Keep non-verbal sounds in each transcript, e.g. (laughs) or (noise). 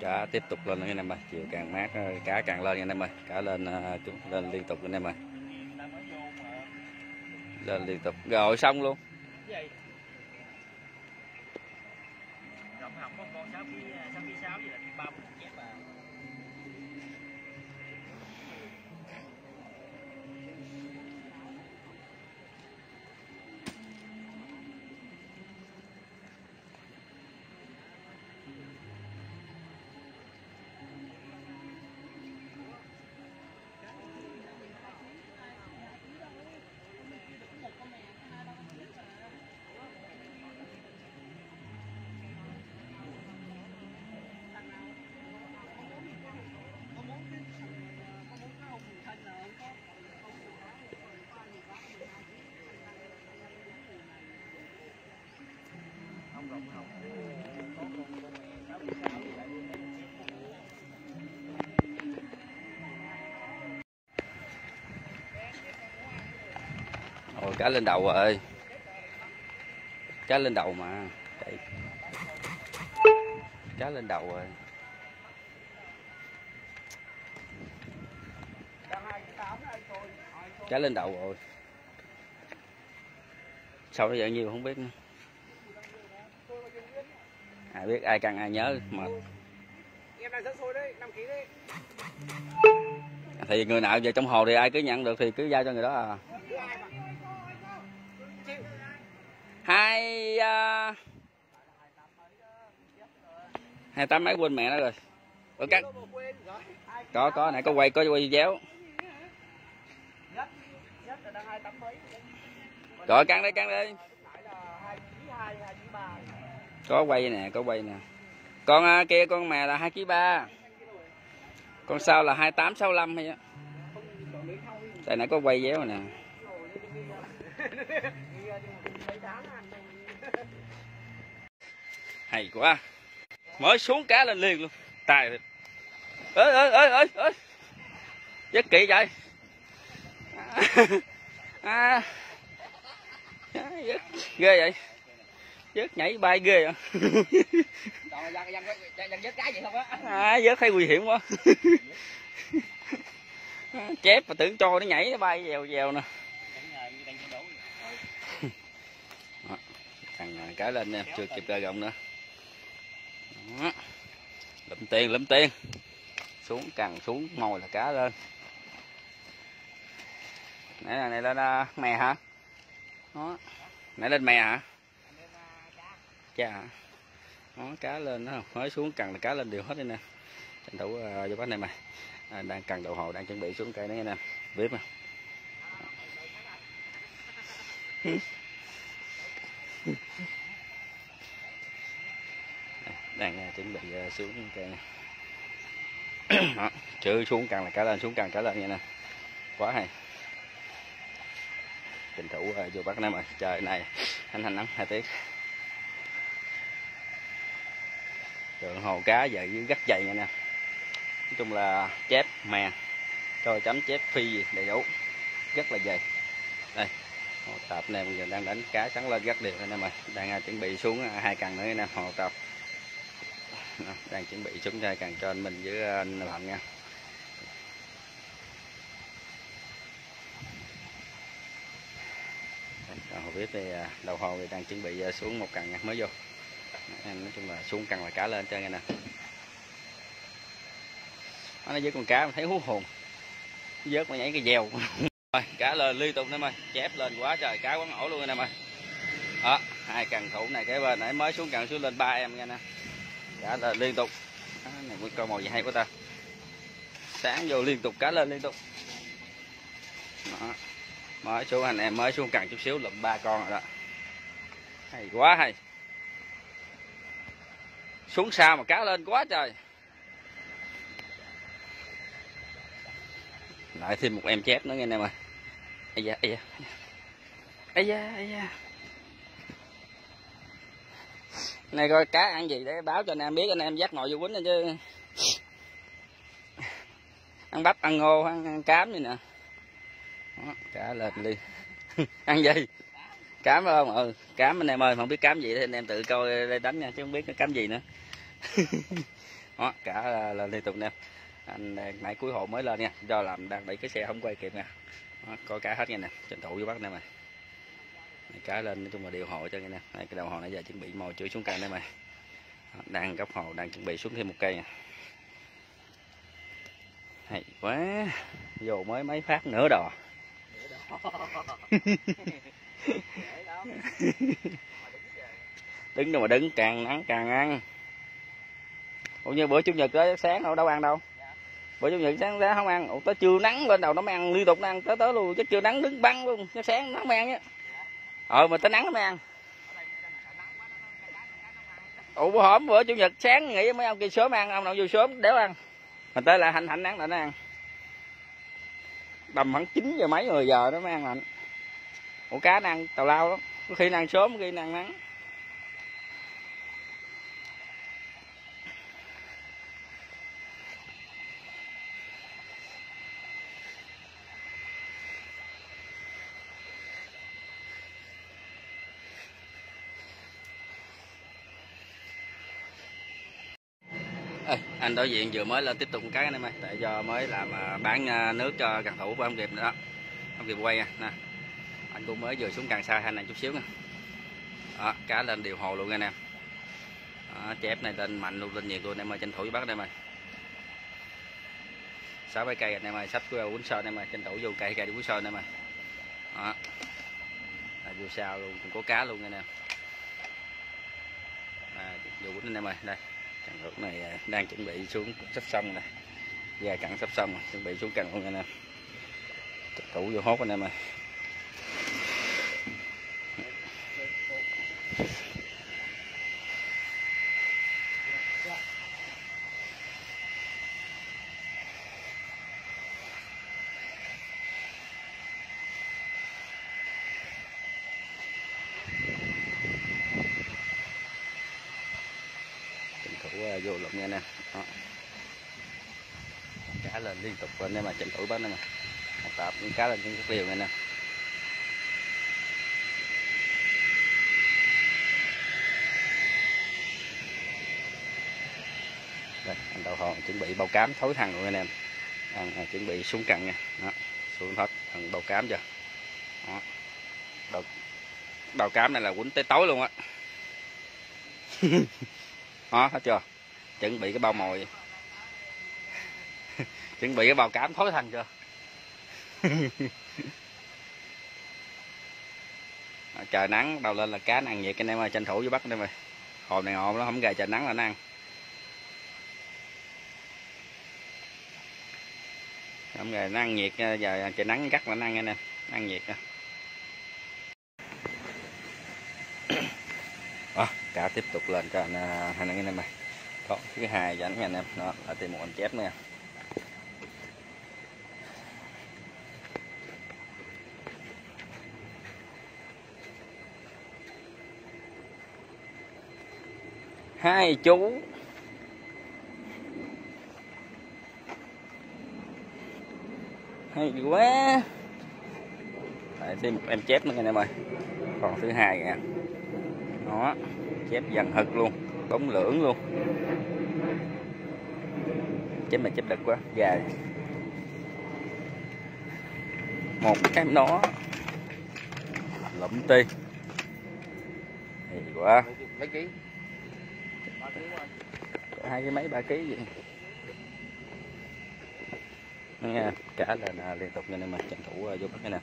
cá tiếp tục lên anh em ơi. Chiều càng mát ờ, cá càng lên anh em ơi. Cá lên ờ, chúng- lên liên tục anh em ơi. Lên liên tục. Rồi, xong luôn. rộng hỏng có con sáu ký sáu ký sáu với lại ba mươi chép à không rộng hỏng có con con mè sáu ký sáu với lại Ôi, cá lên đầu rồi. Cá lên đầu mà. Đây. cá lên đầu rồi. Cá lên đầu rồi. Sao nó dạng nhiều không biết nữa ai biết ai cần ai nhớ mà em đang dẫn xôi đấy 5 kg đấy. Thì người nào về trong hồ thì ai cứ nhận được thì cứ giao cho người đó à. Hai uh, hai tám mấy quên mẹ nó rồi. Có cắt có có nãy có quay có quay mấy rồi căng đây căng đây lúc nãy là hai ký hai hai ký ba có quay nè có quay nè. Con à, kia con mè là hai kg ba. Con sau là hai tám sáu hay á. Tại nãy có quay véo nè. Hay quá. Mới xuống cá lên liền luôn. Tài ơi ơi ơi ơi ơi rất kỳ vậy. (laughs) À, rất ghê vậy rất nhảy bay ghê (laughs) dân vớt cái gì không á? à, rất thấy nguy hiểm quá. (laughs) Chép mà tưởng cho nó nhảy nó bay dèo dèo nè. Thằng à, cá lên nè chưa kịp ra gọng nữa. Đó. lụm tiền lụm tiền. Xuống cần xuống mồi là cá lên. Nãy là này lên à, mè hả? Đó. Nãy lên mè hả cha nó cá lên nó mới xuống cần là cá lên đều hết đây nè. Tranh thủ uh, vô bắt này mày. À, đang cần đầu hồ đang chuẩn bị xuống cây đó nè. Bếp mà. Đang uh, chuẩn bị uh, xuống cây nè. (clears throat) Đó, xuống cần là cá lên xuống cần cá lên nha nè. Quá hay. Tranh thủ uh, vô bắt này mà trời này anh hành nắng hai tiết Tượng hồ cá giờ dưới gắt dày nha nè. Nói chung là chép mè Cho chấm chép phi gì đầy đủ Rất là dày. Đây Hồ tạp này bây giờ đang đánh cá sáng lên rất đều anh em ơi Đang chuẩn bị xuống hai cần nữa nè hồ tạp. Đang chuẩn bị xuống hai cần cho anh mình với à, anh Phạm nha. Đây, hồ bếp thì à, đầu hồ thì đang chuẩn bị à, xuống một cần nha, mới vô em nói chung là xuống cần là cá lên cho nghe nè. Nó với con cá mình thấy hú hồn. Vớt mà nhảy cái dèo. (laughs) Rồi cá lên liên tục em ơi chép lên quá trời cá quán ổ luôn em ơi đó hai cần thủ này cái bên nãy mới xuống cần xuống lên ba em nghe nè. Cá lên liên tục. Đó, này một câu màu gì hay của ta. Sáng vô liên tục cá lên liên tục. Đó. Mới xuống anh em mới xuống cần chút xíu lụm ba con rồi đó. Hay quá hay xuống sao mà cá lên quá trời. Lại thêm một em chép nữa nghe anh em ơi. Ây da ây da ây da. Ây da này coi cá ăn gì để báo cho anh em biết anh em dắt ngồi vô quýnh này chứ. Ăn bắp ăn ngô ăn, ăn cám gì nè. Đó, cá lên đi. (laughs) Ăn gì? Cám phải không? Ừ cám anh em ơi không biết cám gì thì anh em tự coi đây đánh nha chứ không biết nó cám gì nữa. (laughs) Đó cả là, là liên tục nè. Anh đang nãy cuối hộ mới lên nha do làm đang đẩy cái xe không quay kịp nè đó, có cá hết nha nè tranh thủ vô bắt nè mày. Này, cá lên nói chung là điều hộ cho nghe nè. Này, cái đầu hồ nãy giờ chuẩn bị mồi chửi xuống cây nè mày. Đang góc hồ đang chuẩn bị xuống thêm một cây nè. Hay quá vô mới mấy phát nữa đò (laughs) (laughs) đứng đâu mà đứng càng nắng càng ăn. Ủa như bữa chủ nhật đó sáng đâu đâu ăn đâu? Bữa chủ nhật sáng ra không ăn. Ủa tới trưa nắng lên đầu nó mới ăn liên tục nó ăn tới tới luôn. Chứ trưa nắng đứng băng luôn chứ sáng nó mới ăn á. Ờ mà tới nắng nó mới ăn. Ủa bữa hổm bữa chủ nhật sáng nghỉ mấy ông kia sớm ăn ông nào vô sớm đéo ăn. Mà tới là hành hành nắng là nó ăn. Tầm khoảng 9 giờ mấy 10 giờ nó mới ăn lạnh ổ cá nó ăn tào lao lắm. Có khi nó ăn sớm có khi nó ăn nắng. Ê, anh đối diện vừa mới lên tiếp tục cái này mày tại do mới làm à, bán à, nước cho cần thủ của ông kịp nữa. Đó ông kịp quay à nè anh cũng mới vừa xuống càng xa hai này chút xíu nè đó, cá lên điều hồ luôn nha nè đó, chép này lên mạnh luôn lên nhiều luôn em ơi tranh thủ với bác đây mày sáu bảy cây này mày sắp của quýnh sơn em mày tranh thủ vô cây cây đi quýnh sơn em mày đó. À, vô sao luôn cũng có cá luôn nha nè à, vô quýnh này mày đây. Cần lúc này đang chuẩn bị xuống sắp xong nè. Dài cặn sắp xong rồi, chuẩn bị xuống cần luôn anh em. Thủ vô hốt anh em ơi tranh thủ à, Ờ, vô lụm nha nè. Đó. cá lên liên tục lên đây mà tranh thủ bắt nè mà. Tạp cá lên trên cái liều nha nè. đây anh đầu hòn chuẩn bị bao cám thối thằng rồi anh em. Đang à, chuẩn bị xuống cần nha. Đó. xuống hết thằng bao cám chưa đó. Bao, bao cám này là quýnh tới tối luôn á. (laughs) Đó hết chưa? Chuẩn bị cái bao mồi. (laughs) Chuẩn bị cái bao cám thối thành chưa? (laughs) Trời nắng đầu lên là cá ăn nhiệt anh em ơi tranh thủ với bắt anh em ơi. Hồ này ồn nó không gà trời nắng là nó ăn không, rồi nó ăn nhiệt ờ, giờ trời nắng gắt là nó ăn nè nó ăn nhiệt à. (coughs) cá tiếp tục lên cho anh hai anh em này có thứ hai dẫn nha anh em. Đó, là tìm một anh chép nữa hai chú. Hay quá. Lại thêm một em chép nữa anh em ơi còn thứ hai nha đó chép dần hực luôn bóng lưỡng luôn. Chép này chép đực quá dài một cái nó. Lụm ti. Hay quá. Mấy ký? Hai cái mấy ba ký vậy nha à, cả là liên tục như này mà tranh thủ à, vô bắt cái nè.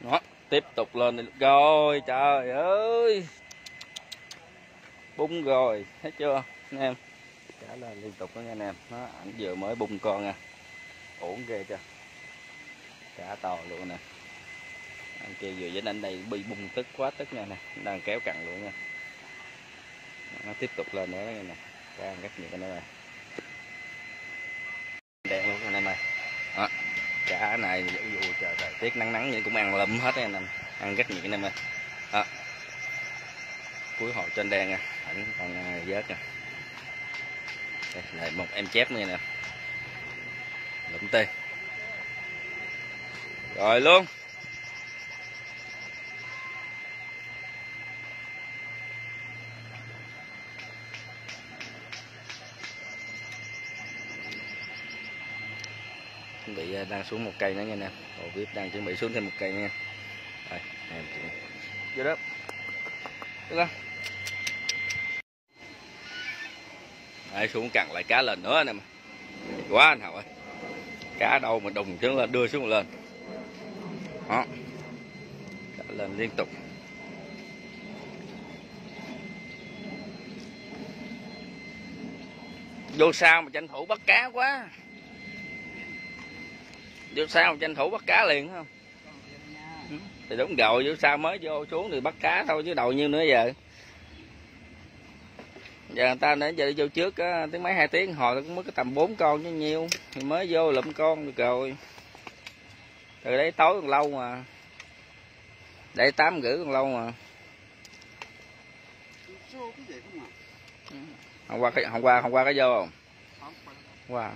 Đó, tiếp tục lên rồi, trời ơi. Bung rồi, thấy chưa, anh em? Cả là liên tục đó nha, anh em. Nó ảnh vừa mới bung con nha ổn ghê chưa? Cả tàu luôn nè anh kia vừa dính anh đây bị bung tức quá, tức nha nè, đang kéo cặn luôn nha. Nó tiếp tục lên nữa nha nè đang rất nhiều cái nữa này đen luôn anh em ơi. Đó cá này ví dụ trời thời tiết nắng nắng vậy cũng ăn lụm hết anh em, ăn rất nhiều anh em ơi. Đó, cuối hồ trên đen nha, ảnh còn à, vớt nè đây lại một em chép nữa nè. Lụm tê. Rồi luôn. Đang xuống một cây nữa nha nè hồ vip đang chuẩn bị xuống thêm một cây nha. Rồi em vô đó. Được không? Đấy, xuống cặn lại cá lên nữa nè mà quá anh hậu ơi. Cá đâu mà đùng chứ lên đưa xuống lên. Đó. Cá lên liên tục. Vô sao mà tranh thủ bắt cá quá vô sao tranh thủ bắt cá liền không? Thì đúng rồi vô sao mới vô xuống thì bắt cá thôi chứ đầu nhiêu nữa giờ? Giờ người ta đến giờ đi vô trước á, tiếng mấy hai tiếng hồi cũng mới có tầm bốn con chứ nhiêu thì mới vô lụm con được rồi. Từ đấy tối còn lâu mà. Để tám rưỡi còn lâu mà. Hôm qua cái hôm qua hôm qua có vô không? Hôm qua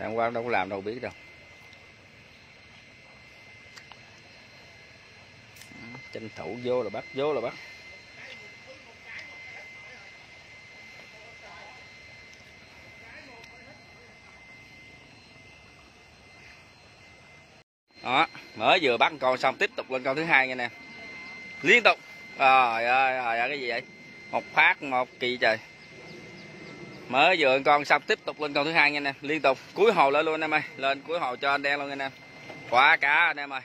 Tại hôm qua đâu có làm, đâu biết đâu. Tranh thủ vô là bắt, vô là bắt. Đó, mới vừa bắt con xong, tiếp tục lên con thứ hai nha nè. Liên tục. Trời ơi trời ơi, cái gì vậy? Một phát, một kỳ trời mới vừa con, xong tiếp tục lên con thứ hai nha nè liên tục, cuối hồ lên luôn anh em ơi. Lên cuối hồ cho anh đen luôn anh em. Quá cá anh em ơi.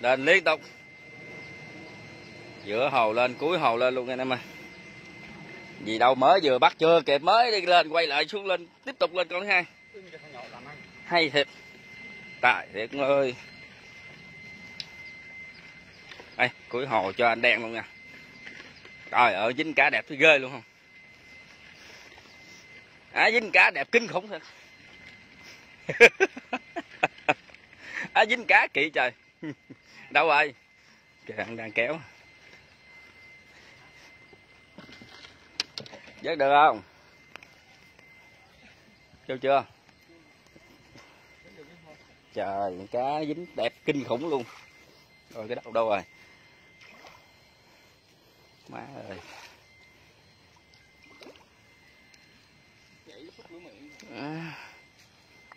Lên liên tục. Giữa hồ lên, cuối hồ lên luôn anh em ơi. Gì đâu mới vừa bắt chưa kịp, mới đi lên, quay lại xuống lên, tiếp tục lên con thứ hai. Hay thiệt. Tại thiệt ơi. Đây, cuối hồ cho anh đen luôn nha. Trời ơi dính cá đẹp thấy ghê luôn không? À, dính cá đẹp kinh khủng thật à, (laughs) dính cá kỵ trời. (laughs) Đâu rồi kìa anh đang kéo. Vớt được không? Vô chưa? Trời cá dính đẹp kinh khủng luôn. Rồi cái đầu đâu rồi? Má ơi.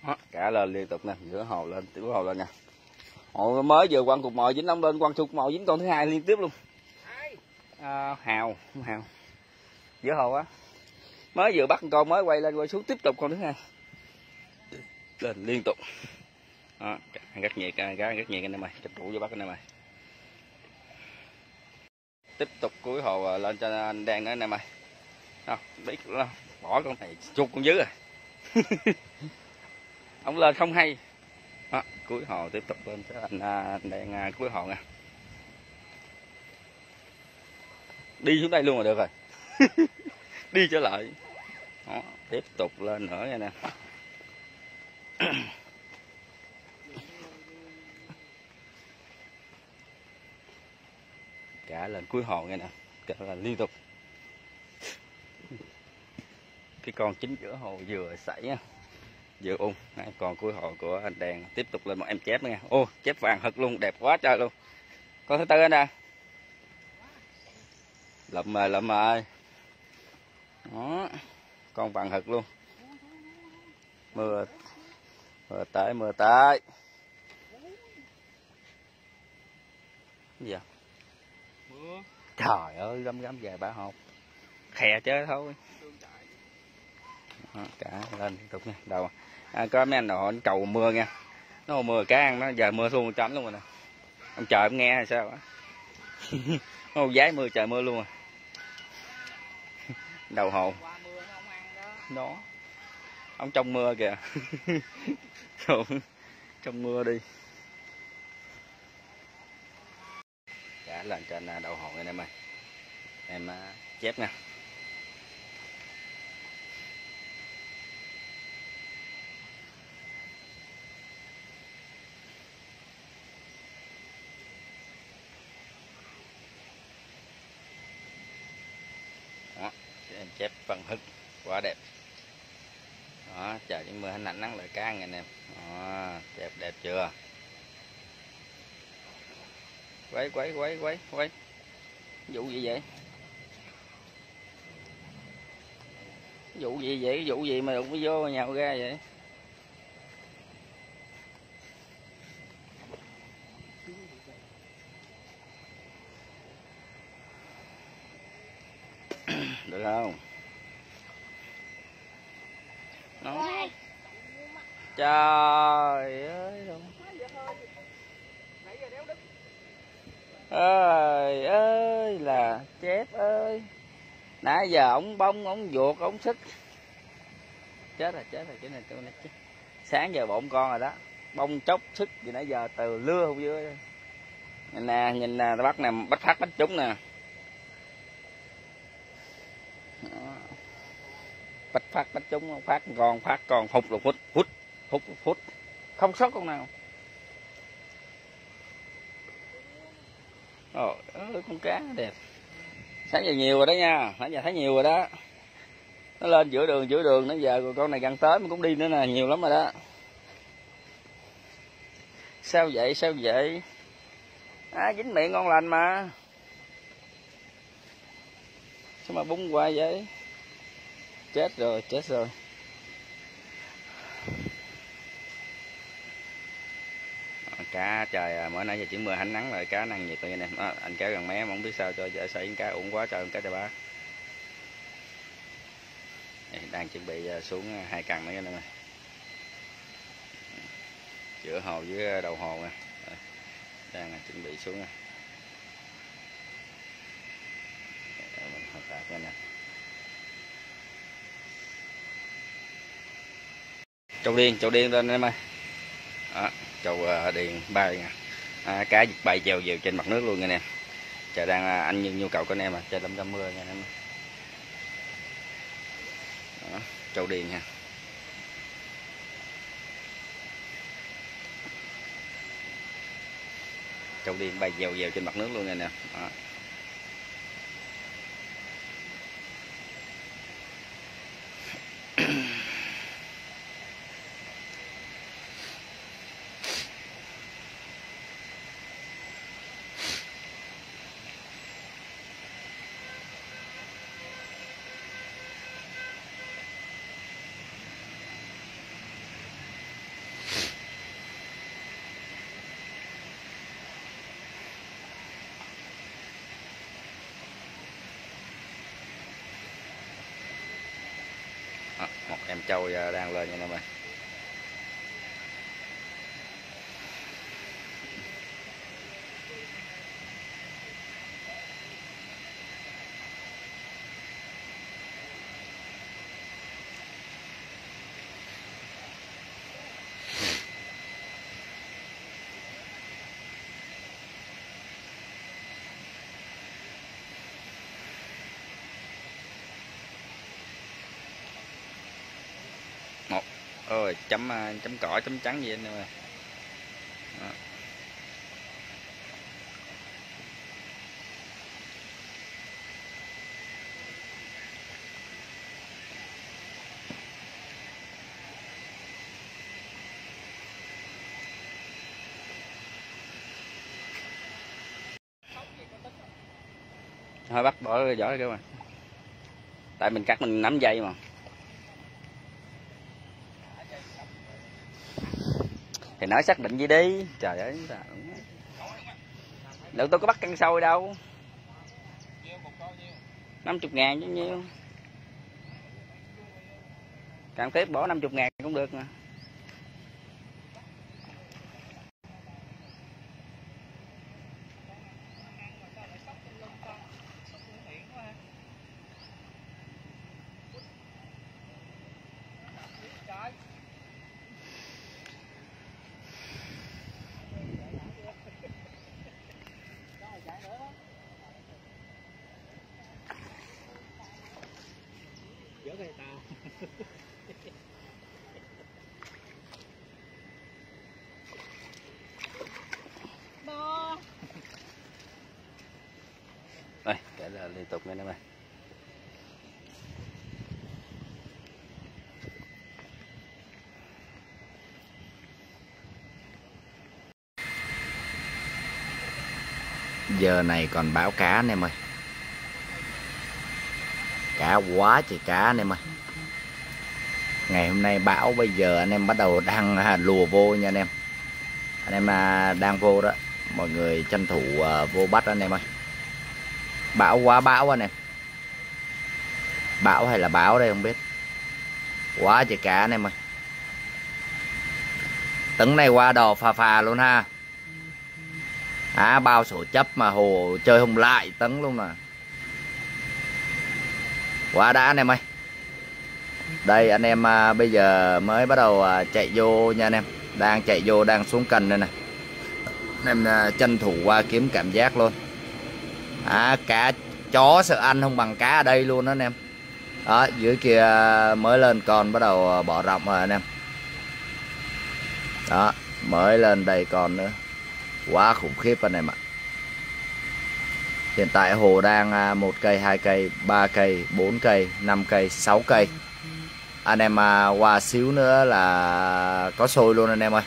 Đó, cả lên liên tục nè giữa hồ lên tiểu hồ lên nè. Hồ mới vừa quăng cục mồi dính ông lên quăng cục mồi dính con thứ hai liên tiếp luôn. À, hào hào. Giữa hồ á. Mới vừa bắt con mới quay lên quay xuống tiếp tục con thứ hai. Lên liên tục. Đó, rất nhiệt cá rất nhiệt anh em ơi chụp đủ vô bắt anh em ơi. Tiếp tục cuối hồ lên cho anh đen nữa anh em ơi. Không biết bỏ con này chuột con dưới rồi à. (laughs) ông lên không hay. Đó, cuối hồ tiếp tục lên tới anh, anh à, cuối hồ nha. Đi xuống đây luôn là được rồi. (laughs) Đi trở lại. Đó, tiếp tục lên nữa nha nè. Cả lên cuối hồ nghe nè. Cả là liên tục cái con chính giữa hồ vừa xảy nha vừa ung. Còn cuối hồ của anh đèn tiếp tục lên một em chép nữa nha. Ô chép vàng thật luôn đẹp quá trời luôn. Con thứ tư anh nè lụm rồi lụm rồi đó con vàng thật luôn. Mưa mưa tới mưa tới gì vậy? Mưa. Trời ơi găm găm về bả hột. Khè chứ thôi đó, cả lên tiếp tục nha đầu. À, có mấy anh nào cầu mưa nha. Nó mưa cá ăn nó giờ mưa xuống chấm luôn rồi nè. Ông trời ông nghe hay sao á? (laughs) Nó giái mưa trời mưa luôn à. (laughs) Đầu hồ. Đó. Ông trong mưa kìa. (laughs) Trong mưa đi. Trả lên trên đầu hồ này em ơi em chép nha đó em chép văn hức quá đẹp đó đó trời những mưa hình ảnh nắng lại cá nghe anh em đó, đẹp đẹp chưa quấy quấy quấy quấy quấy vụ gì vậy? Vụ gì vậy? Vụ gì mà đụng vô nhào ra vậy? (coughs) Được không? Nó trời ơi đâu ơi ơi, là chép ơi. Nãy giờ ổng bông, ổng ruột, ổng sức. Chết rồi chết rồi chỗ này tôi này chết. Sáng giờ bọn con rồi đó. Bông chốc sức gì nãy giờ từ lưa không dưới. Nhìn nè nhìn nè bắt nè, bắt phát, bắt trúng nè. Bắt phát, bắt trúng, phát còn phát còn hụt rồi hút hút hụt hút. Không sót con nào. Ôi ơi con cá đẹp. Sáng giờ nhiều rồi đó nha. Nãy giờ thấy nhiều rồi đó. Nó lên giữa đường giữa đường nó giờ rồi con này gần tới mình cũng đi nữa nè. Nhiều lắm rồi đó. Sao vậy? Sao vậy? À dính miệng ngon lành mà. Sao mà búng qua vậy? Chết rồi chết rồi. Cá trời mỗi mới nãy giờ chỉ mưa hánh nắng rồi cá năng nhiệt rồi anh em à, anh kéo gần mé mà không biết sao cho dễ xảy cá uổng quá trời cá chà bá. Đang chuẩn bị à, xuống hai cần nữa anh em ơi giữa hồ với đầu hồ nè. Đang chuẩn bị xuống nè. Mình hợp tác nè. Châu điên châu điên lên em ơi đó, châu ờ, uh, điền bay nè à, cá giật bay treo dèo trên mặt nước luôn nha trời đang uh, anh như nhu cầu của anh em à trời lâm trăm mưa nha anh em. Đó, điền nha. Châu điền bay dèo dèo trên mặt nước luôn nha nè. Đó, dầu giờ đang lên nha mọi người một. Ôi, chấm à, chấm cỏ, chấm trắng gì anh em ơi. Thôi bắt bỏ cái ra kêu mà. Tại mình cắt mình nắm dây mà. Nói xác định gì đi. Trời ơi lượng tôi có bắt căn sôi đâu? Năm chục ngàn chứ nhiêu. Càng tiếp bỏ năm chục ngàn cũng được mà. người ta đây cái là liên tục này em ơi giờ này còn bão cá anh em ơi cá quá trời cá anh em ơi. Ngày hôm nay bão bây giờ anh em bắt đầu đang à, lùa vô nha anh em. Anh em à, đang vô đó. Mọi người tranh thủ à, vô bắt anh em ơi. Bão quá bão anh em. Bão hay là bão đây không biết. Quá trời cá anh em ơi. Tấn này qua đò phà phà luôn ha. À, bao sổ chấp mà hồ chơi không lại tấn luôn nè quá đã anh em ơi. Đây anh em à, bây giờ mới bắt đầu à, chạy vô nha anh em. Đang chạy vô đang xuống cần đây nè. Anh em à, tranh thủ qua kiếm cảm giác luôn. À, cá chó sợ ăn không bằng cá ở đây luôn đó anh em. Đó dưới kia mới lên con bắt đầu à, bỏ rộng rồi anh em. Đó mới lên đây còn nữa. Quá khủng khiếp anh em ạ hiện tại hồ đang à, một cây hai cây ba cây bốn cây năm cây sáu cây. Anh em à, qua xíu nữa là có sôi luôn anh em ơi.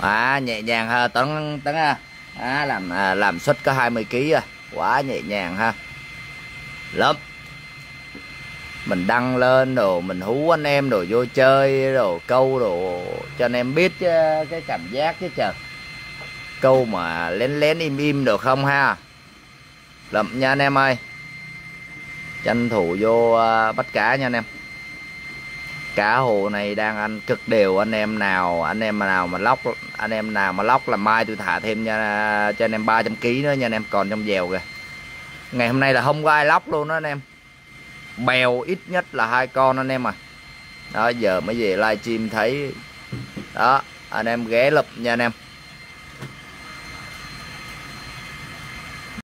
À nhẹ nhàng ha tấn tấn ha à, làm à, làm suất có 20 kg à. Quá nhẹ nhàng ha. Lắm mình đăng lên đồ mình hú anh em đồ vô chơi đồ câu đồ cho anh em biết cái cảm giác chứ trời câu mà lén lén im im được không ha? Lậm nha anh em ơi. Tranh thủ vô à, bắt cá nha anh em. Cá hồ này đang ăn cực đều anh em nào, anh em nào mà lóc, anh em nào mà lóc là mai tôi thả thêm nha, cho anh em 300 kg nữa nha anh em, còn trong dèo kìa. Ngày hôm nay là không có ai lóc luôn đó anh em. Bèo ít nhất là hai con anh em à. Đó, giờ mới về livestream thấy. Đó, anh em ghé lập nha anh em.